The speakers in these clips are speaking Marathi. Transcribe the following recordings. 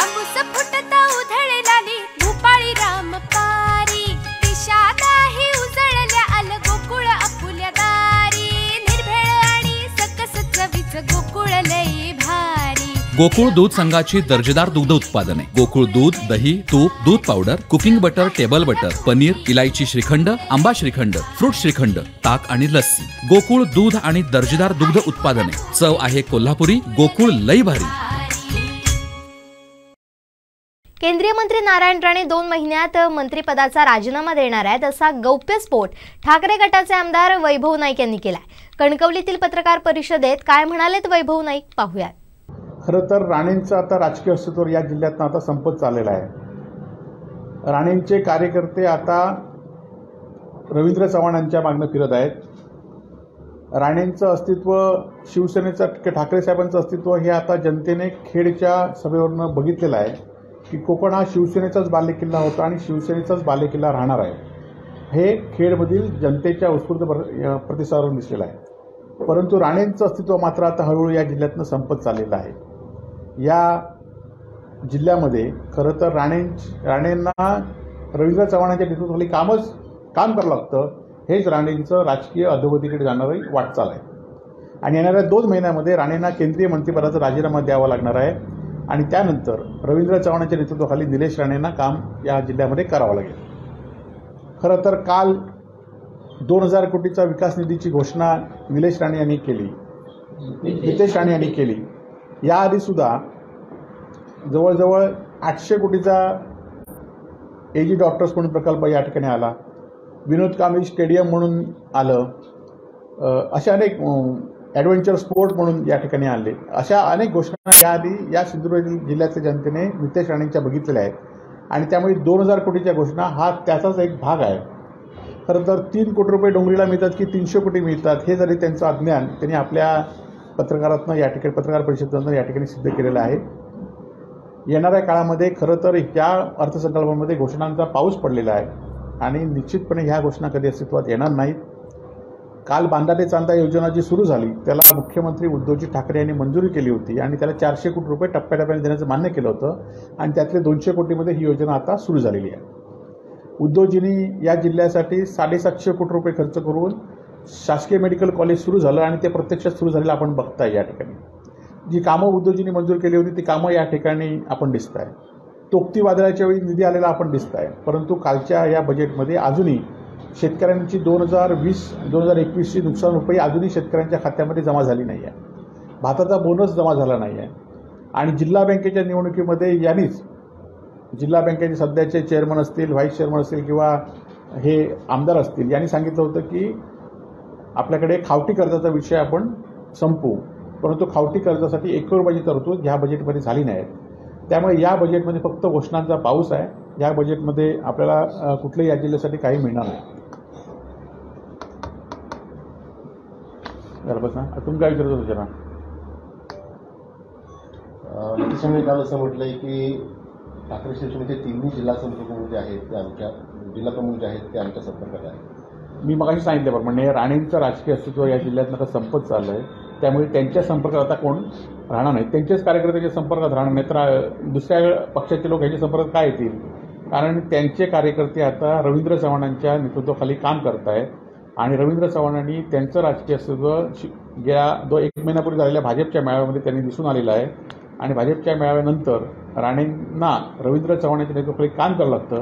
फुटता भूपाळी राम पारी. उजळल्या आल गोकुळ आपुल्या दारी. निर्भेळ आणि सकस चवीच गोकुळ लई भारी. गोकुळ दूध संघाची दर्जेदार दुग्ध उत्पादने. गोकुळ दूध दही तूप दूध powder cooking butter table butter paneer इलायची श्रीखंड आंबा श्रीखंड फ्रूट श्रीखंड ताक आणि लस्सी. गोकुळ दूध आणि दर्जेदार दुग्ध उत्पादने. चव आहे कोल्हापुरी गोकुळ लई भारी. केंद्रीय मंत्री नारायण राणे दोन महिन्यात मंत्रिपदाचा राजीनामा देणार आहेत असा गौप्यस्फोट ठाकरे गटाचे आमदार वैभव नाईक यांनी केलाय. कणकवलीतील पत्रकार परिषदेत काय म्हणालेत वैभव नाईक पाहूयात. खरं तर राणेंचं आता राजकीय अस्तित्व या जिल्ह्यातनं आता संपत चाललेलं आहे. राणेंचे कार्यकर्ते आता रवींद्र चव्हाणांच्या मागणं फिरत आहेत. राणेंचं अस्तित्व शिवसेनेचं ठाकरे साहेबांचं अस्तित्व हे आता जनतेने खेडच्या सभेवरनं बघितलेलं आहे. की कोकण हा शिवसेनेचाच बालेकिल्ला होता आणि शिवसेनेचाच बालेकिल्ला राहणार आहे. हे खेडमधील जनतेच्या उत्स्फूर्त प्र- प्रतिसादावरून दिसलेलं आहे. परंतु राणेंचं अस्तित्व मात्र आता हळूहळू या जिल्ह्यातनं संपत चाललेलं आहे. या जिल्ह्यामध्ये खरं तर राणे राणेंना रवींद्र चव्हाणांच्या नेतृत्वाखाली कामच काम करावं लागतं. हेच राणेंचं राजकीय अधोगतीकडे जाणारी वाटचाल आहे. आणि येणाऱ्या दोन महिन्यामध्ये राणेंना केंद्रीय मंत्रिपदाचा राजीनामा द्यावा लागणार आहे. आणि त्यानंतर रवींद्र चव्हाणांच्या नेतृत्वाखाली निलेश राणेंना काम या जिल्ह्यामध्ये करावं लागेल. खरं तर काल दोन हजार कोटीचा विकास निधीची घोषणा निलेश राणे यांनी केली. नितेश राणे यांनी केली. याआधी सुद्धा जवळजवळ आठशे कोटीचा ए जी डॉक्टर्स म्हणून प्रकल्प या ठिकाणी आला. विनोद कांबळी स्टेडियम म्हणून आलं. असे अशा अनेक ॲडव्हेंचर स्पोर्ट म्हणून या ठिकाणी आणले. अशा अनेक घोषणा याआधी या सिंधुदुर्ग जिल्ह्याच्या जनतेने नितेश राणेंच्या बघितलेल्या आहेत. आणि त्यामुळे दोन हजार कोटीच्या घोषणा हा त्याचाच एक भाग आहे. खरं तर तीन कोटी रुपये डोंगरीला मिळतात की तीनशे कोटी मिळतात हे जरी त्यांचं अज्ञान त्यांनी आपल्या पत्रकारातनं या ठिकाणी पत्रकार परिषदेतनं या ठिकाणी सिद्ध केलेलं आहे. येणाऱ्या काळामध्ये खरं तर ह्या अर्थसंकल्पामध्ये घोषणांचा पाऊस पडलेला आहे. आणि निश्चितपणे ह्या घोषणा कधी अस्तित्वात येणार नाहीत. काल बांधा ते चांदा योजना जी सुरू झाली त्याला मुख्यमंत्री उद्धवजी ठाकरे यांनी मंजुरी केली होती आणि त्याला चारशे कोटी रुपये टप्प्याटप्प्याने देण्याचं मान्य केलं होतं आणि त्यातले दोनशे कोटीमध्ये ही योजना आता सुरू झालेली आहे. उद्धवजींनी या जिल्ह्यासाठी साडेसातशे कोटी रुपये खर्च करून शासकीय मेडिकल कॉलेज सुरू झालं आणि ते प्रत्यक्षात सुरू झालेलं आपण बघताय या ठिकाणी. जी कामं उद्धवजींनी मंजूर केली होती ती कामं या ठिकाणी आपण दिसत आहे तोक्ती वादळाच्या वेळी निधी आलेला आपण दिसत आहे परंतु कालच्या या बजेटमध्ये अजूनही शेतकऱ्यांची दोन हजार वीस दोन हजार एकवीसची नुकसान रुपये अजूनही शेतकऱ्यांच्या खात्यामध्ये जमा झाली नाही आहे. भाताचा बोनस जमा झाला नाही आहे. आणि जिल्हा बँकेच्या निवडणुकीमध्ये यांनीच जिल्हा बँकेचे सध्याचे चेअरमन असतील व्हाईस चेअरमन असतील किंवा हे आमदार असतील यांनी सांगितलं होतं की आपल्याकडे खावटी कर्जाचा विषय आपण संपवू. परंतु खावटी कर्जासाठी एक करोड रुपयाची तरतूद ह्या बजेटमध्ये झाली नाही त्यामुळे या बजेटमध्ये फक्त घोषणांचा पाऊस आहे. या बजेटमध्ये आपल्याला कुठल्याही या जिल्ह्यासाठी काही मिळणार नाही. झालं बस. ना तुम्ही काय विचारत होता जरा? नितीशांनी काल असं म्हटलंय की ठाकरे शिवसेनेचे तिन्ही जिल्हा संप्रमुख जे आहेत ते आमच्या जिल्हा प्रमुख जे आहेत ते आमच्या संपर्कात आहेत. मी मगाशी सांगितल्याप्रमाणे राणेंचं राजकीय अस्तित्व या जिल्ह्यात आता संपत चाललं आहे त्यामुळे त्यांच्या संपर्कात आता कोण राहणार नाही? त्यांचेच कार्यकर्त्याच्या संपर्कात राहणार नाही. तर दुसऱ्या पक्षाचे लोक ह्याच्या संपर्कात काय येतील? कारण त्यांचे कार्यकर्ते आता रवींद्र चव्हाणांच्या नेतृत्वाखाली काम करत आहेत आणि रवींद्र चव्हाणांनी त्यांचं राजकीय अस्तित्व शि- गेल्या दो एक महिन्यापूर्वी झालेल्या भाजपच्या मेळाव्यामध्ये त्यांनी दिसून आलेलं आहे. आणि भाजपच्या मेळाव्यानंतर राणेंना रवींद्र चव्हाणांच्या नेतृत्वाखाली काम करावं लागतं.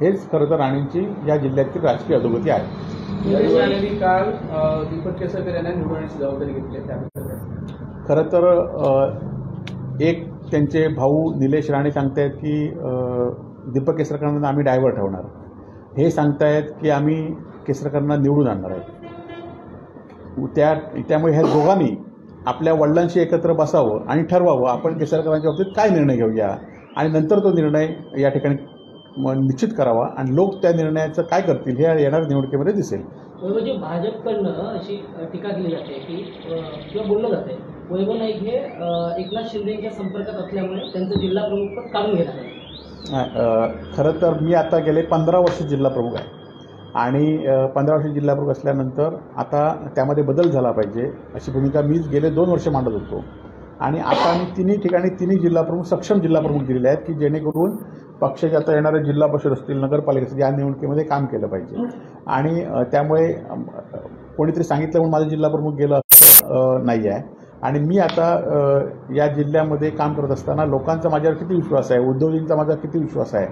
हेच खरं तर राणेंची या जिल्ह्यातील राजकीय अधोगती आहे. काल अ, दीपक केसरकर यांना निवडण्याची जबाबदारी घेतली? खरं तर एक त्यांचे भाऊ निलेश राणे सांगतायत की दीपक केसरकरांना आम्ही डायव्हर ठेवणार. हे सांगतायत की आम्ही केसरकरांना निवडून आणणार आहोत. त्या त्यामुळे ह्या दोघांनी आपल्या वडिलांशी एकत्र बसावं आणि ठरवावं आपण केसरकरांच्या बाबतीत काय निर्णय घेऊया? आणि नंतर तो निर्णय या ठिकाणी निश्चित करावा आणि लोक त्या निर्णयाचं काय करतील हे येणाऱ्या निवडणुकीमध्ये दिसेल. म्हणजे भाजपकडनं अशी टीका केली जाते की किंवा बोललं जाते वैभव नाईक हे एकनाथ शिंदेच्या संपर्कात असल्यामुळे त्यांचं जिल्हा प्रमुख पद काढून घेणार आहे खरं तर मी आता गेले पंधरा वर्ष जिल्हा प्रमुख आहे. आणि पंधरा वर्ष जिल्हा प्रमुख असल्यानंतर आता त्यामध्ये बदल झाला पाहिजे अशी भूमिका मीच गेले दोन वर्ष मांडत होतो. आणि आता मी तिन्ही ठिकाणी तिन्ही जिल्हा प्रमुख सक्षम जिल्हा प्रमुख दिलेले आहेत की जेणेकरून पक्षाच्या आता येणाऱ्या जिल्हा परिषद असतील नगरपालिका असतील या निवडणुकीमध्ये काम केलं पाहिजे. आणि त्यामुळे कोणीतरी सांगितलं म्हणून माझं जिल्हा प्रमुख गेलं असं नाही आहे आणि मी आता या जिल्ह्यामध्ये काम करत असताना लोकांचा माझ्यावर किती विश्वास आहे उद्धवजींचा माझा किती विश्वास आहे?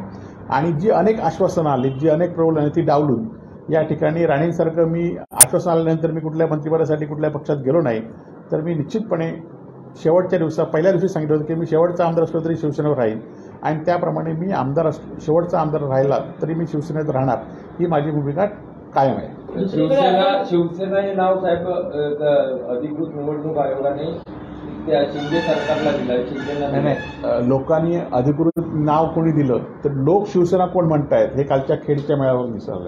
आणि जी अनेक आश्वासनं आली जी अनेक प्रबोधन आली ती डावलून या ठिकाणी राणेंसारखं मी आश्वासन आल्यानंतर मी कुठल्या मंत्रिपदासाठी कुठल्या पक्षात गेलो नाही तर मी निश्चितपणे शेवटच्या दिवसात पहिल्या दिवशी सांगितलं होतं की मी शेवटचा आमदार असलो तरी शिवसेनेवर राहील. आणि त्याप्रमाणे मी आमदार अस शेवटचा आमदार राहिला तरी मी शिवसेनेत राहणार ही माझी भूमिका कायम आहे. दुसरीकडे शिवसेना शिवसेना हे नाव साहेब अधिकृत निवडणूक आयोगाने त्या शिंदे सरकारला दिलं नाही दिलं. नाही लोकांनी अधिकृत नाव कोणी दिलं तर लोक शिवसेना कोण म्हणतायत? हे कालच्या खेडच्या मेळाव्यावर दिसलं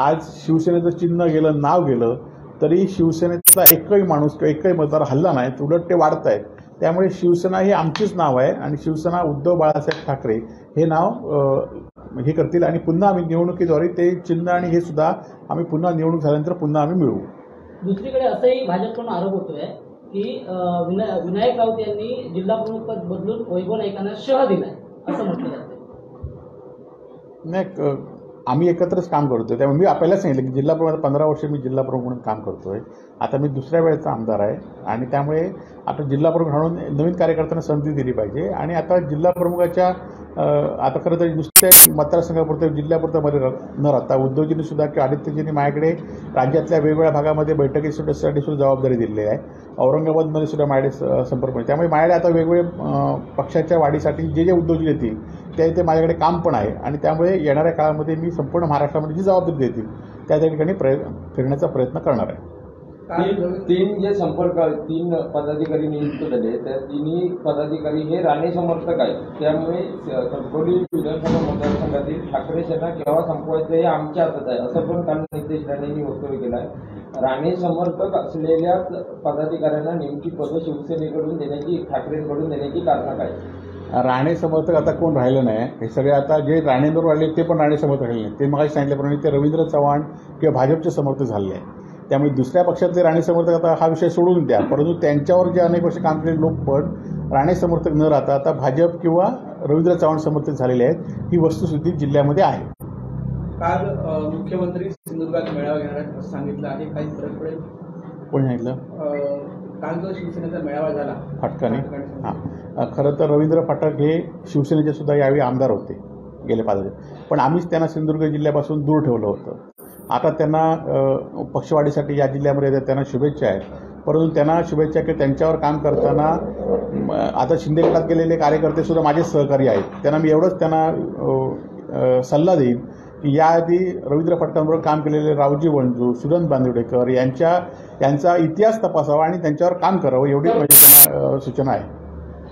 आज शिवसेनेचं चिन्ह गेलं नाव गेलं तरी शिवसेनेतला एकही माणूस किंवा एकही मतदार हल्ला नाही उलट ते वाढत आहेत त्यामुळे शिवसेना हे आमचीच नाव आहे आणि शिवसेना उद्धव बाळासाहेब ठाकरे हे नाव अ, हे करतील आणि पुन्हा आम्ही निवडणुकीद्वारे ते चिन्ह आणि हे सुद्धा आम्ही पुन्हा निवडणूक झाल्यानंतर पुन्हा आम्ही मिळवू. दुसरीकडे असंही भाजपकडून आरोप होतोय की विनायक राऊत यांनी जिल्हा प्रमुख पद बदलून वैभव नाईकांना शह दिलाय असं म्हटलं जातं नाही आम्ही एकत्रच काम करतोय. त्यामुळे मी आपल्याला सांगितलं की जिल्हा प्रमुख पंधरा वर्ष मी जिल्हा प्रमुख म्हणून काम करतोय. आता मी दुसऱ्या वेळेचा आमदार आहे. आणि त्यामुळे आता जिल्हा प्रमुख म्हणून नवीन कार्यकर्त्यांना संधी दिली पाहिजे. आणि आता जिल्हा प्रमुखाच्या आता खरं तर नुसत्या मतदारसंघापुरतं जिल्ह्यापुरतं मध्ये न राहता उद्धवजींनी सुद्धा किंवा आदित्यजींनी माझ्याकडे राज्यातल्या वेगवेगळ्या भागामध्ये बैठकी सुद्धा सुद्धा जबाबदारी दिलेली आहे. औरंगाबादमध्ये सुद्धा माझ्याकडे संपर्क त्यामुळे माझ्याकडे आता वेगवेगळे पक्षाच्या वाढीसाठी जे जे उद्योजक येतील त्या इथे माझ्याकडे काम पण आहे. आणि त्यामुळे येणाऱ्या काळामध्ये मी संपूर्ण महाराष्ट्रामध्ये जी जबाबदारी देतील त्या त्या ठिकाणी प्रयत्न फिरण्याचा प्रयत्न करणार आहे. तीन तीन जे संपर्क तीन पदाधिकारी नियुक्त झाले त्या तिन्ही पदाधिकारी हे राणे समर्थक आहेत. त्यामुळे स- कणकवली विधानसभा मतदारसंघातील ठाकरे सेना केव्हा संपवायचं हे आमच्या हातात आहे असं पण काल नितेश राणेंनी वक्तव्य केलं आहे. राणे समर्थक असलेल्या पदाधिकाऱ्यांना नेमकी पदं शिवसेनेकडून देण्याची ठाकरेंकडून देण्याची कारण काय राणे समर्थक आता कोण राहिलं नाही? हे सगळे आता जे राणेंवर राहिले ते पण राणे समर्थक राहिले नाही ते मग सांगितल्याप्रमाणे ते रवींद्र चव्हाण किंवा भाजपचे समर्थक झाले आहे त्यामुळे दुसऱ्या पक्षातले राणे समर्थक आता हा विषय सोडून द्या. परंतु त्यांच्यावर जे अनेक वर्ष काम केलेले लोक पण राणे समर्थक न राहता आता भाजप किंवा रवींद्र चव्हाण समर्थक झालेले आहेत. ही वस्तुस्थिती जिल्ह्यामध्ये आहे. काल मुख्यमंत्री सिंधुदुर्गात मेळावा घेणार सांगितलं आहे. काही फरक पडेल? कोण सांगितलं? काल जो शिवसेनेचा मेळावा झाला. फाटकाने? हां. खरं तर रवींद्र फाटक हे शिवसेनेचे सुद्धा यावेळी आमदार होते गेले पाच वर्ष. पण आम्हीच त्यांना सिंधुदुर्ग जिल्ह्यापासून दूर ठेवलं होतं. आता त्यांना पक्षवाढीसाठी या जिल्ह्यामध्ये येतात त्यांना शुभेच्छा आहेत. परंतु त्यांना शुभेच्छा की त्यांच्यावर काम करताना आता शिंदे गटात गेलेले कार्यकर्ते सुद्धा माझे सहकारी आहेत. त्यांना मी एवढंच त्यांना सल्ला देईन याआधी रवींद्र फटकांबरोबर काम केलेले रावजी वंजू सुदन बांदिवडेकर यांच्या यांचा इतिहास तपासावा आणि त्यांच्यावर काम करावं माझी अ, सूचना आहे.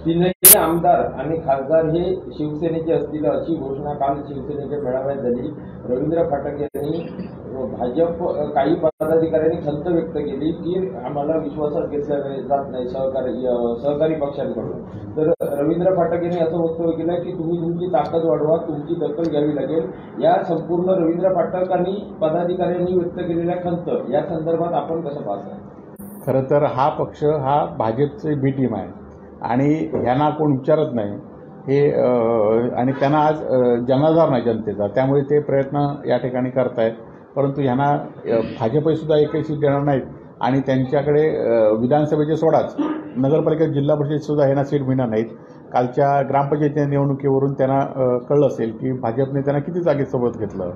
तीनही आमदार आणि खासदार हे शिवसेनेचे असतील अशी घोषणा काल शिवसेनेच्या मेळाव्यात झाली. रवींद्र फाटक यांनी भाजप काही पदाधिकाऱ्यांनी खंत व्यक्त केली की आम्हाला विश्वासात घेतलं जात नाही सहकारी सहकारी पक्षांकडून. तर रवींद्र फाटक यांनी असं वक्तव्य केलं की तुम्ही तुमची ताकद वाढवा तुमची दखल घ्यावी लागेल. या संपूर्ण रवींद्र फाटक आणि पदाधिकाऱ्यांनी व्यक्त केलेल्या खंत या संदर्भात आपण कसं पाहता खरं तर हा पक्ष हा भाजपचे बी टीम आहे. आणि ह्यांना कोण विचारत नाही. हे आणि त्यांना आज जनाधार नाही जनतेचा. त्यामुळे ते प्रयत्न या ठिकाणी करतायत. परंतु ह्यांना भाजपसुद्धा एकही सीट देणार नाहीत. आणि त्यांच्याकडे विधानसभेचे सोडाच. नगरपालिका जिल्हा परिषदसुद्धा ह्यांना सीट मिळणार नाहीत. कालच्या ग्रामपंचायतीच्या निवडणुकीवरून त्यांना कळलं असेल की भाजपने त्यांना किती जागेत सोबत घेतलं.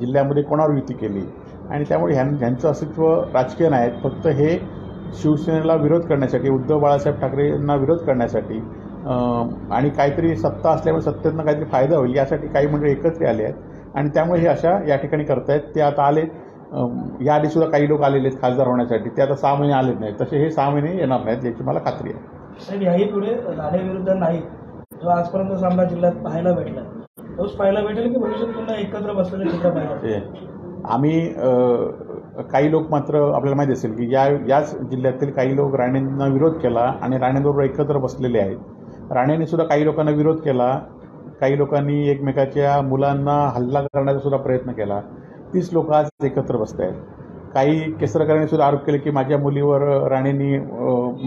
जिल्ह्यामध्ये कोणावर युती केली? आणि त्यामुळे ह्यां ह्यांचं अस्तित्व राजकीय नाही. फक्त हे शिवसेनेला विरोध करण्यासाठी उद्धव बाळासाहेब ठाकरेंना विरोध करण्यासाठी आणि काहीतरी सत्ता असल्यामुळे सत्तेतनं काहीतरी फायदा होईल यासाठी काही मंडळी एकत्र आले आहेत. आणि त्यामुळे हे अशा या ठिकाणी करतायत. ते आता आले याआधी सुद्धा काही लोक आलेले आहेत खासदार होण्यासाठी. ते आता सहा महिने आलेच नाहीत. तसे हे सहा महिने येणार नाहीत याची मला खात्री आहे. साहेब याही पुढे राणे विरुद्ध नाही. जो आजपर्यंत सामना जिल्ह्यात पाहायला भेटला तोच पाहायला भेटेल की भविष्यात पुन्हा एकत्र बसलेले चित्र? ते आम्ही काही लोक मात्र आपल्याला माहिती असेल की या याच जिल्ह्यातील काही लोक राणेंना विरोध केला आणि राणेंबरोबर एकत्र बसलेले आहेत. राणेने सुद्धा काही लोकांना विरोध केला. काही लोकांनी एकमेकाच्या मुलांना हल्ला करण्याचा सुद्धा प्रयत्न केला. तीच लोक आज एकत्र बसत आहेत काही केसरकरांनी सुद्धा आरोप केले की माझ्या मुलीवर राणेंनी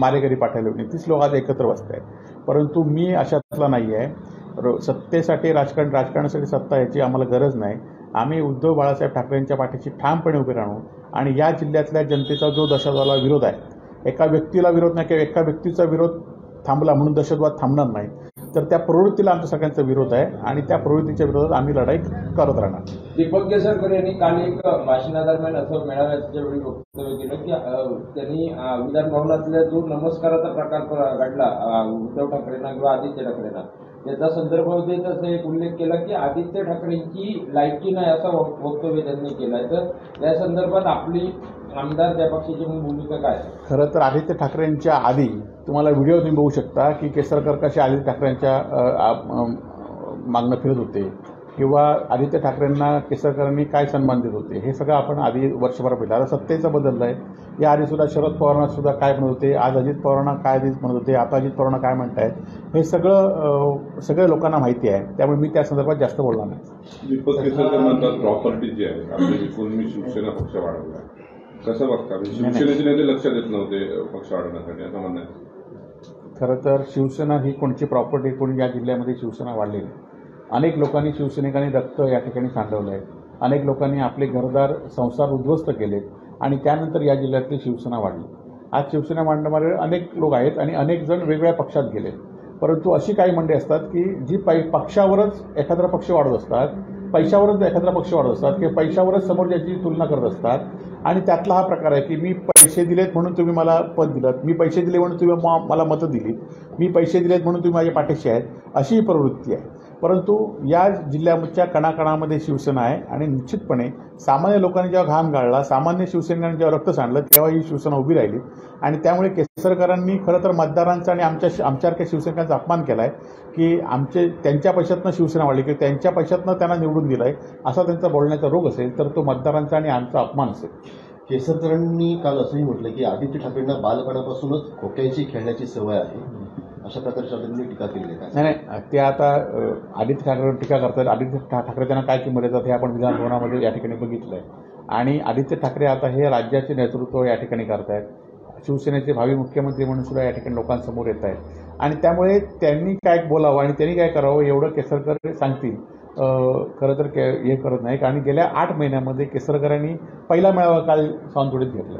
मारेकरी पाठवले होते. तीच लोक आज एकत्र बसत आहेत परंतु मी अशातला नाही आहे सत्तेसाठी राजकारण राजकारणासाठी सत्ता याची आम्हाला गरज नाही. आम्ही उद्धव बाळासाहेब ठाकरेंच्या पाठीशी ठामपणे उभे राहू आणि या जिल्ह्यातल्या जनतेचा जो दहशतवादाला विरोध आहे एका व्यक्तीला विरोध नाही किंवा एका व्यक्तीचा विरोध थांबला म्हणून दहशतवाद थांबणार नाही. तर त्या प्रवृत्तीला आमच्या सगळ्यांचा विरोध आहे आणि त्या प्रवृत्तीच्या विरोधात आम्ही लढाई करत राहणार दीपक केसरकर यांनी काल एक भाषणादरम्यान असं मेळाव्याच्या वेळी वक्तव्य केलं की त्यांनी विधान भवनातल्या जो नमस्काराचा प्रकार घडला उद्धव ठाकरेंना किंवा आदित्य ठाकरेंना त्याचा संदर्भ देत असं एक उल्लेख केला की आदित्य ठाकरेंची लायकी नाही असं वक- वक्तव्य त्यांनी केलंय तर या संदर्भात आपली आमदार त्या पक्षाची भूमिका काय आहे? खरं तर आदित्य ठाकरेंच्या आधी तुम्हाला व्हिडिओ तुम्ही बघू शकता की केसरकर कसे आदित्य ठाकरेंच्या मागणं फिरत होते. किंवा आदित्य ठाकरेंना केसरकरांनी काय सन्मान देत होते? हे सगळं आपण आधी वर्षभर पाहिलं. आता सत्तेचं बदललं आहे. या आधी सुद्धा शरद पवारांना सुद्धा काय म्हणत होते? आज अजित पवारांना काय आधीच म्हणत होते? आता अजित पवारांना काय म्हणतायत? हे सगळं सगळ्या लोकांना माहिती आहे. त्यामुळे मी त्या संदर्भात जास्त बोलणार नाही. दीपक केसरकर म्हणतात प्रॉपर्टी जी आहे आपली विकून मी शिवसेना पक्ष वाढवला कसं बघता? शिवसेनेचे नेते लक्ष देत नव्हते पक्ष वाढवण्यासाठी. असं म्हणणं खरं तर शिवसेना ही कोणची प्रॉपर्टी कोणी या जिल्ह्यामध्ये शिवसेना वाढलेली? अनेक लोकांनी शिवसैनिकांनी रक्त या ठिकाणी सांडवलं आहे अनेक लोकांनी आपले घरदार संसार उद्ध्वस्त केलेत आणि त्यानंतर या जिल्ह्यातली शिवसेना वाढली. आज शिवसेना मांडणारे अनेक लोक आहेत आणि अनेक जण वेगवेगळ्या पक्षात गेले परंतु अशी काही मंडळी असतात की जी पै पक्षावरच एखादा पक्ष वाढत असतात पैशावरच एखादा पक्ष वाढत असतात किंवा पैशावरच समोर ज्याची तुलना करत असतात. आणि त्यातला हा प्रकार आहे की मी पैसे दिलेत म्हणून तुम्ही मला पद दिलं मी पैसे दिले म्हणून तुम्ही म- मला मतं दिलीत मी पैसे दिलेत म्हणून तुम्ही माझ्या पाठीशी आहेत अशी ही प्रवृत्ती आहे. परंतु या जिल्ह्याच्या कणाकणामध्ये शिवसेना आहे आणि निश्चितपणे सामान्य लोकांनी जेव्हा घाम गाळला सामान्य शिवसैनिकांनी जेव्हा रक्त सांडलं तेव्हा ही शिवसेना उभी राहिली. आणि त्यामुळे केसरकरांनी खरं तर मतदारांचा आणि आमच्या आमच्यासारख्या शिवसैनिकांचा अपमान केला आहे की आमचे त्यांच्या पैशातनं शिवसेना वाढली किंवा त्यांच्या पैशातनं त्यांना निवडून दिलं आहे असा त्यांचा बोलण्याचा रोग असेल तर तो मतदारांचा आणि आमचा अपमान असेल. केसरकरांनी काल असंही म्हटलं की आदित्य ठाकरेंना बालपणापासूनच खोक्याची खेळण्याची सवय आहे. अशा प्रकारच्या त्यांनी टीका केली आहे. नाही नाही ते आता आदित्य ठाकरेवर टीका करतात. आदित्य ठा- ठाकरे त्यांना काय किंमत येतात हे आपण विधानभवनामध्ये या ठिकाणी बघितलं आहे आणि आदित्य ठाकरे आता हे राज्याचे नेतृत्व या ठिकाणी करतायत. शिवसेनेचे भावी मुख्यमंत्री म्हणून सुद्धा या ठिकाणी लोकांसमोर येत आहेत आणि त्यामुळे त्यांनी काय बोलावं आणि त्यांनी काय करावं एवढं केसरकर सांगतील. खरं तर के- हे करत नाही कारण गेल्या आठ महिन्यामध्ये केसरकरांनी पहिला मेळावा काल सावंतवाडीत घेतला.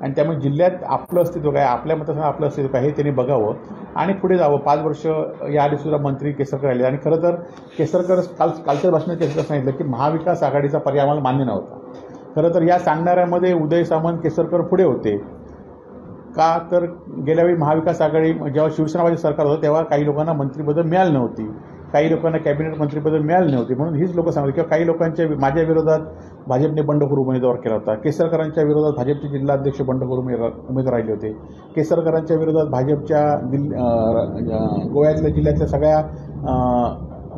आणि त्यामुळे जिल्ह्यात आपलं अस्तित्व काय आपल्या मतदारसंघात आपलं अस्तित्व काय हे त्यांनी बघावं. आणि पुढे जावं. पाच वर्ष याआधी सुद्धा मंत्री केसरकर आले. आणि खरं तर केसरकर काल कालच्या भाषणात केसरकर सांगितलं की महाविकास आघाडीचा पर्याय आम्हाला मान्य नव्हता. खरं तर या सांगणाऱ्यामध्ये उदय सामंत केसरकर पुढे होते. का तर गेल्यावेळी महाविकास आघाडी जेव्हा शिवसेनावादी सरकार होतं तेव्हा काही लोकांना मंत्रिपदं मिळाली नव्हती. काही लोकांना कॅबिनेट मंत्रीपद मिळाली नव्हती. म्हणून हीच लोक सांगत किंवा काही लोकांच्या माझ्या विरोधात भाजपने बंडखोर उमेदवार केला होता. केसरकरांच्या विरोधात भाजपचे जिल्हाध्यक्ष बंडखोर उमेदवार उमेदवार राहिले होते. केसरकरांच्या विरोधात भाजपच्या दिल्ली गोव्यातल्या जिल्ह्यातल्या सगळ्या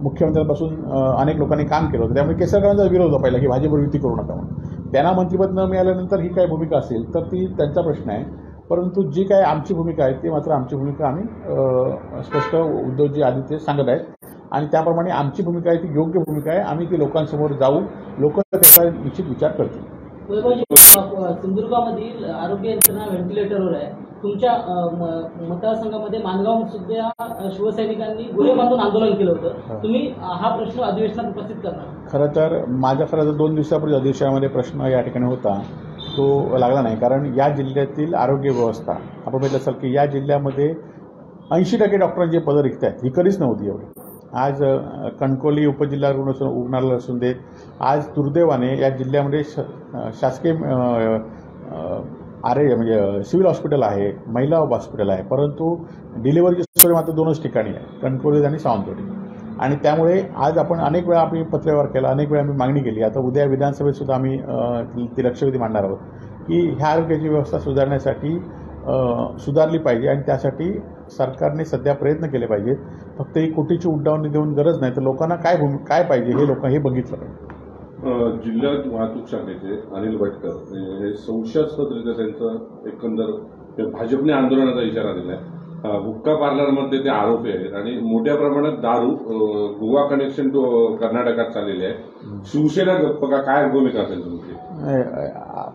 मुख्यमंत्र्यांपासून अनेक लोकांनी काम केलं होतं. त्यामुळे केसरकरांचा विरोध होता पहिला की भाजपवर युती करू नका म्हणून. त्यांना मंत्रिपद न मिळाल्यानंतर ही काय भूमिका असेल तर ती त्यांचा प्रश्न आहे. परंतु जी काय आमची भूमिका आहे ती मात्र आमची भूमिका आम्ही स्पष्ट उद्धवजी आदित्य सांगत आहेत. आणि त्याप्रमाणे आमची भूमिका आहे ती योग्य भूमिका आहे. आम्ही ती लोकांसमोर जाऊ. लोक त्याचा निश्चित विचार करतील. सिंधुदुर्गामधील आरोग्य यंत्रणा व्हेंटिलेटरवर आहे. तुमच्या मतदारसंघामध्ये मानगाव सुद्धा शिवसैनिकांनी बांधून आंदोलन केलं होतं. तुम्ही हा प्रश्न अधिवेशनात उपस्थित करणार. खरं तर माझ्या खरं तर दोन दिवसापूर्वी अधिवेशनामध्ये प्रश्न या ठिकाणी होता. तो लागला नाही. कारण या जिल्ह्यातील आरोग्य व्यवस्था आपण बघितलं असाल की या जिल्ह्यामध्ये ऐंशी टक्के डॉक्टरांची पदं रिक्त आहेत. ही कधीच नव्हती एवढी. आज कणकोली उपजिल्हा रुग्ण असून असून देत. आज दुर्दैवाने या जिल्ह्यामध्ये श शासकीय अ, आरे म्हणजे सिव्हिल हॉस्पिटल आहे महिला हॉस्पिटल आहे परंतु डिलिव्हरीची सोय मात्र दोनच ठिकाणी आहे कणकोली आणि सावंतवाडी. आणि त्यामुळे आज आपण अनेक वेळा आम्ही पत्रव्यवहार केला अनेक वेळा आम्ही मागणी केली. आता उद्या विधानसभेत सुद्धा आम्ही ती लक्षवेधी मांडणार आहोत की ह्या आरोग्याची व्यवस्था सुधारण्यासाठी सुधारली पाहिजे आणि त्यासाठी सरकारने सध्या प्रयत्न केले पाहिजेत. फक्त ही कोटीची उड्डावणी देऊन गरज नाही तर लोकांना काय भूमी काय पाहिजे हे लोक हे बघितलं पाहिजे. जिल्ह्यात वाहतूक शाखेचे अनिल भटकर हे- संशयास्पदरित्या त्यांचं एकंदर भाजपने आंदोलनाचा इशारा दिलाय. अं, हुक्का पार्लरमध्ये ते आरोपी आहेत आणि मोठ्या प्रमाणात दारू गोवा कनेक्शन टू कर्नाटकात चाललेले आहे शिवसेना काय भूमिका असेल तुमची?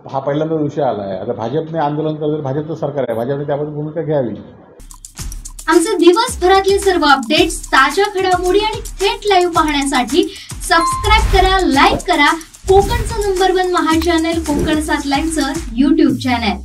हा पहिल्यांदा विषय आला आहे. आता भाजपने आंदोलन करत भाजपचं सरकार आहे. भाजपने त्याबद्दल भूमिका घ्यावी. आमचे दिवसभरातले सर्व अपडेट्स ताज्या घडामोडी आणि थेट लाईव्ह पाहण्यासाठी सबस्क्राईब करा लाईक करा. कोकणचं नंबर वन महा चॅनल कोकण सात लाईनचं युट्यूब चॅनल